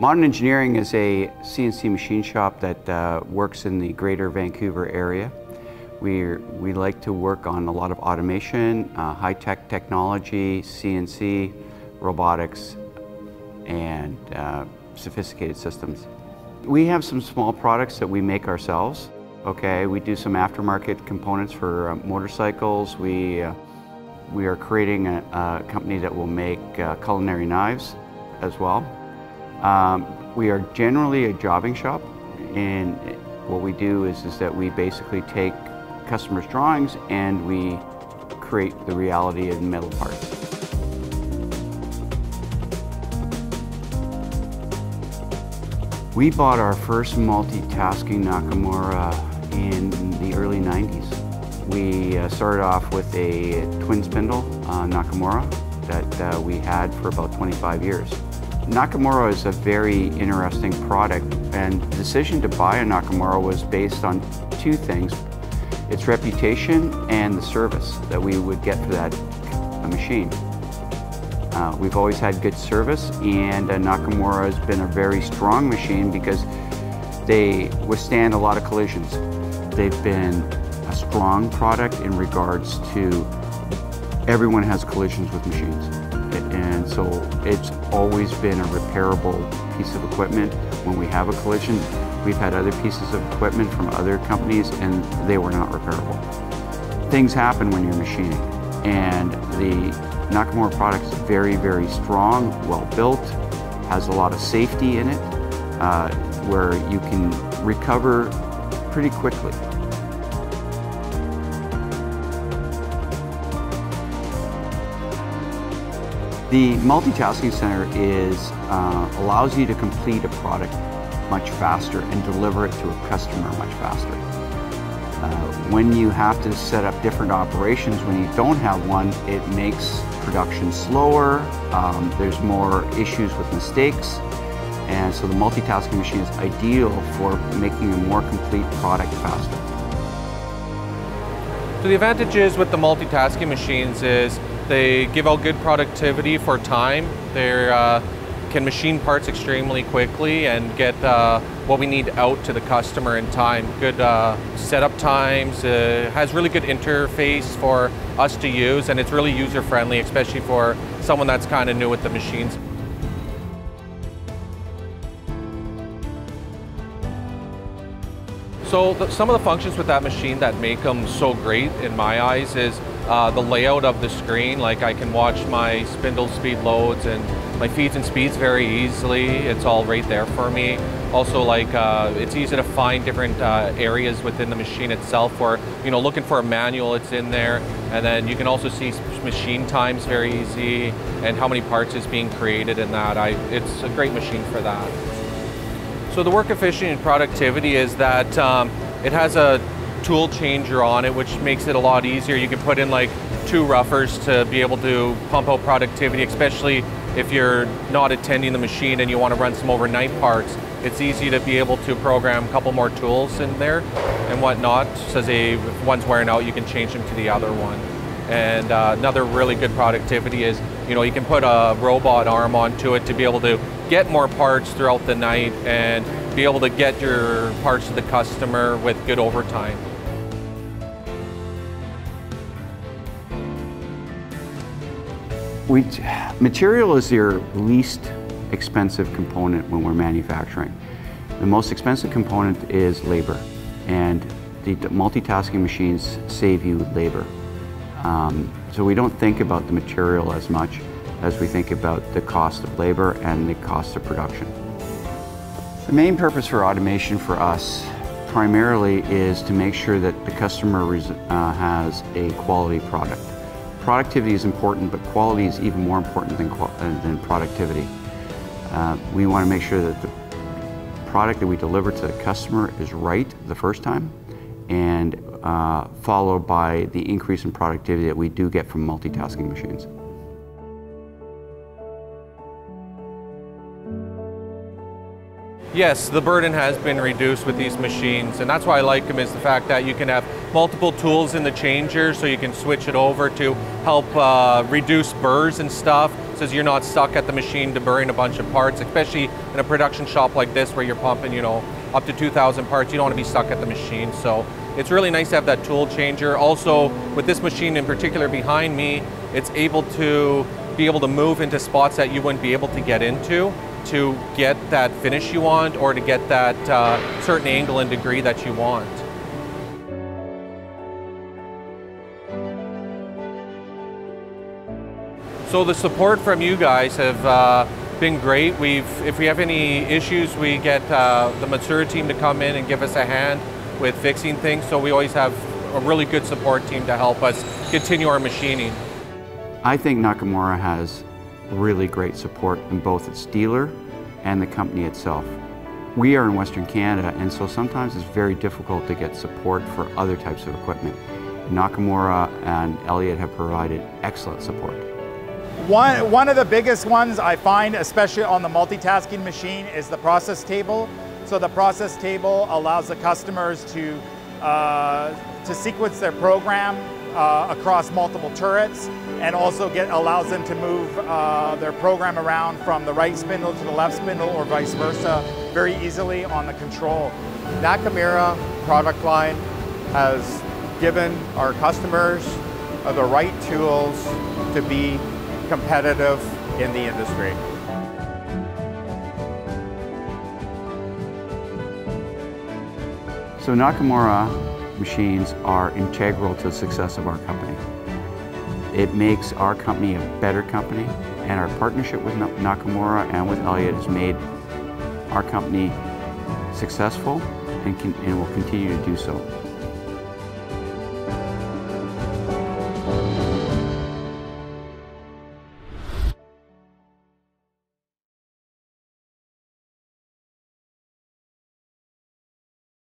Modern Engineering is a CNC machine shop that uh, works in the greater Vancouver area. we we like to work on a lot of automation, uh, high-tech technology, CNC, robotics, and uh, sophisticated systems. We have some small products that we make ourselves. Okay, we do some aftermarket components for uh, motorcycles. We, uh, we are creating a, a, company that will make uh, culinary knives as well. Um, we are generally a jobbing shop and what we do is, is that we basically take customers' drawings and we create the reality in metal parts. We bought our first multitasking Nakamura in the early 90s. We uh, started off with a twin spindle uh, Nakamura that uh, we had for about 25 years. Nakamura is a very interesting product and the decision to buy a Nakamura was based on two things. Its reputation and the service that we would get for that machine. Uh, we've always had good service and uh, Nakamura has been a very strong machine because they withstand a lot of collisions. They've been a strong product in regards to everyone has collisions with machines. And so it's always been a repairable piece of equipment. When we have a collision, we've had other pieces of equipment from other companies and they were not repairable. Things happen when you're machining and the Nakamura product is very, very strong, well built, has a lot of safety in it, uh, where you can recover pretty quickly. The multitasking center is uh, allows you to complete a product much faster and deliver it to a customer much faster. Uh, when you have to set up different operations, when you don't have one, it makes production slower, um, there's more issues with mistakes, and so the multitasking machine is ideal for making a more complete product faster. So the advantages with the multitasking machines is they give out good productivity for time. They're uh, can machine parts extremely quickly and get uh, what we need out to the customer in time. Good uh, setup times, uh, has really good interface for us to use and it's really user friendly, especially for someone that's kind of new with the machines. So the, some of the functions with that machine that make them so great in my eyes is uh, the layout of the screen. Like I can watch my spindle speed loads and my feeds and speeds very easily. It's all right there for me. Also like uh, it's easy to find different uh, areas within the machine itself where, you know, looking for a manual, it's in there. And then you can also see machine times very easy and how many parts is being created in that. I, it's a great machine for that. So the work efficiency and productivity is that um, it has a tool changer on it, which makes it a lot easier. You can put in like two roughers to be able to pump out productivity, especially if you're not attending the machine and you want to run some overnight parts. It's easy to be able to program a couple more tools in there and whatnot. So they, if one's wearing out, you can change them to the other one. And uh, another really good productivity is, you know, you can put a robot arm onto it to be able to get more parts throughout the night and be able to get your parts to the customer with good overtime. We, material is your least expensive component when we're manufacturing. The most expensive component is labor, and the multitasking machines save you labor. Um, so we don't think about the material as much as we think about the cost of labor and the cost of production. The main purpose for automation for us primarily is to make sure that the customer uh, has a quality product. Productivity is important, but quality is even more important than, uh, than productivity. Uh, we want to make sure that the product that we deliver to the customer is right the first time and uh, followed by the increase in productivity that we do get from multitasking machines. Yes, the burden has been reduced with these machines, and that's why I like them is the fact that you can have multiple tools in the changer, so you can switch it over to help uh, reduce burrs and stuff. so you're not stuck at the machine deburring a bunch of parts, especially in a production shop like this where you're pumping, you know, up to 2,000 parts. You don't want to be stuck at the machine. So it's really nice to have that tool changer. Also, with this machine in particular behind me, it's able to be able to move into spots that you wouldn't be able to get into to get that finish you want or to get that uh, certain angle and degree that you want. So the support from you guys have uh, been great. We've, if we have any issues, we get uh, the Matsuura team to come in and give us a hand with fixing things. So we always have a really good support team to help us continue our machining. I think Nakamura has really great support in both its dealer and the company itself. We are in Western Canada, and so sometimes it's very difficult to get support for other types of equipment. Nakamura and Elliott have provided excellent support. One, one of the biggest ones I find, especially on the multitasking machine, is the process table. So the process table allows the customers to, uh, to sequence their program uh, across multiple turrets and also get, allows them to move uh, their program around from the right spindle to the left spindle or vice versa very easily on the control. Nakamura product line has given our customers the right tools to be competitive in the industry. So Nakamura machines are integral to the success of our company. It makes our company a better company and our partnership with Nakamura and with Elliott has made our company successful and, can, and will continue to do so.